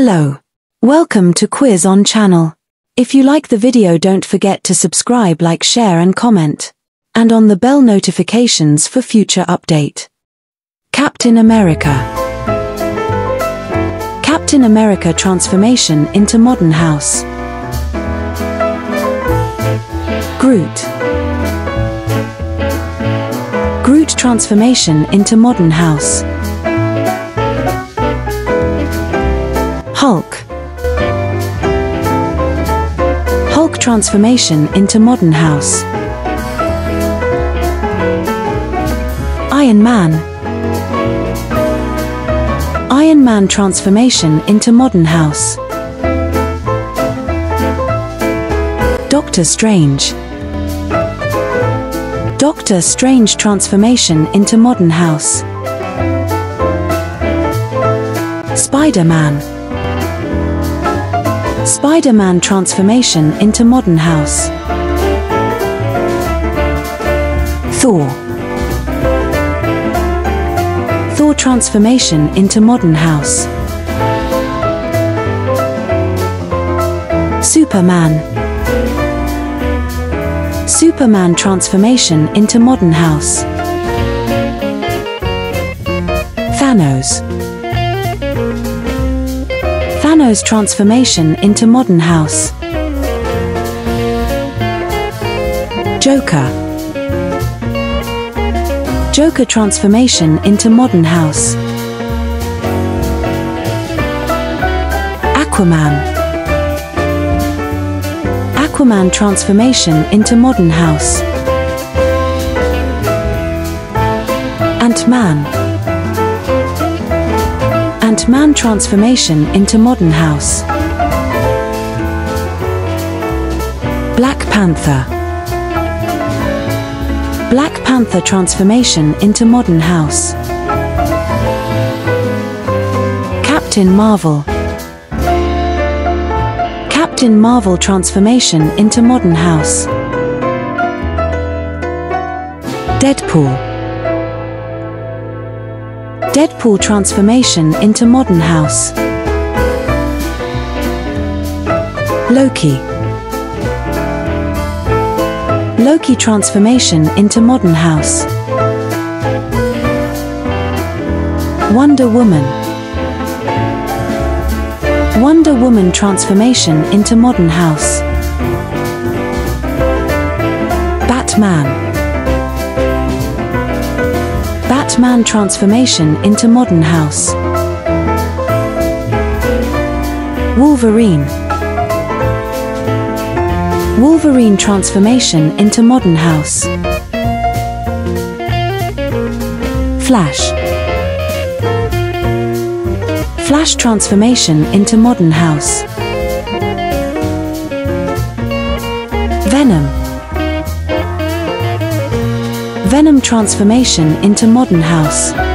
Hello. Welcome to Quiz on channel. If you like the video don't forget to subscribe like share and comment. And on the bell notifications for future update. Captain America Captain America transformation into modern house. Groot Groot transformation into modern house. Hulk Hulk transformation into modern house. Iron Man Iron Man transformation into modern house. Doctor Strange Doctor Strange transformation into modern house. Spider-Man Spider-Man transformation into modern house. Thor Thor transformation into modern house. Superman Superman transformation into modern house. Thanos Transformation into modern house. Joker Joker transformation into modern house. Aquaman Aquaman transformation into modern house. Ant-Man Ant-Man transformation into modern house. Black Panther Black Panther transformation into modern house. Captain Marvel Captain Marvel transformation into modern house. Deadpool Deadpool transformation into modern house. Loki Loki transformation into modern house. Wonder Woman Wonder Woman transformation into modern house. Batman Batman transformation into modern house. Wolverine Wolverine transformation into modern house. Flash Flash transformation into modern house. Venom Venom transformation into modern house.